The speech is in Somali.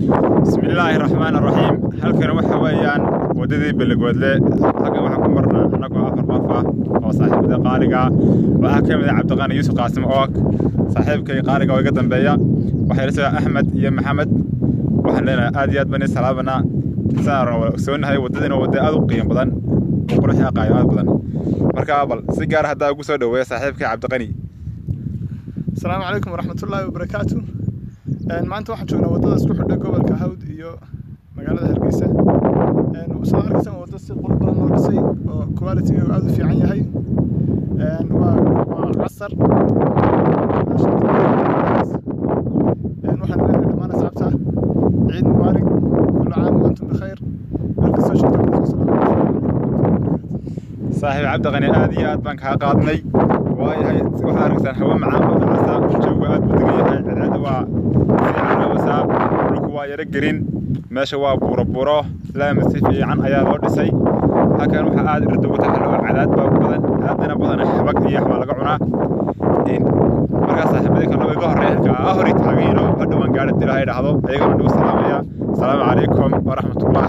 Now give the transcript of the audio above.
bismillaahi raxmaan raxiim halkan waxa weeyaan waddadii belegwadle halkan waxaan ku marnaa annagoo afar qof ah oo saaxiibada qaaliga waxaa ka mid ah cabdiqaani yuusuf qaasim oog saaxiibkay qaaliga oo iga dambeeya waxaa ila socdaa axmed iyo maxamed. Waxaan leenahay aad iyo aad baan salaamanaa saan ogsoonahay waddadiina wadda aad u qiimo badan oo qurux aqaayo aad badan. Marka bal si gaar haddaa ugu soo dhoweeya saaxiibkay cabdiqani asalaamu calaykum waraxmatullaahi wabarakaatu maanta waxaan joognaa waddada isku xidha gobolka hawd iyo magaalada hargeysa soo arkaysan wadda si qurux badan loo dhisay oo quality-ga aad u fiican yahay waa waa casar waxaan leenahay dhammaan asxaabta ciid mubaarak kullu caam wa antum bikhayr saaxiib cabdiqani aad iyo aad baan kaa qaadnay waayahay waxaa arkaysaan hawo macaan jawga aad buu degan yahay cadceedda waa fiicanaysaa dhulku waa yaro gerin meesha waa buuro laami si fiican ayaa loo dhisay. Halkan waxaa aad irda ugu taxaloo cadaad baa badan. Cadaadina badan xabag iyo wax baa laga cunaa. Markaa saaxiibadii kaloo iga horreeya halkaa hori taagayiinoo hadhowaan gaadhid ilaahay dhahdo ayagana nagu salaamaya asalaamu calaykum waraxmatullah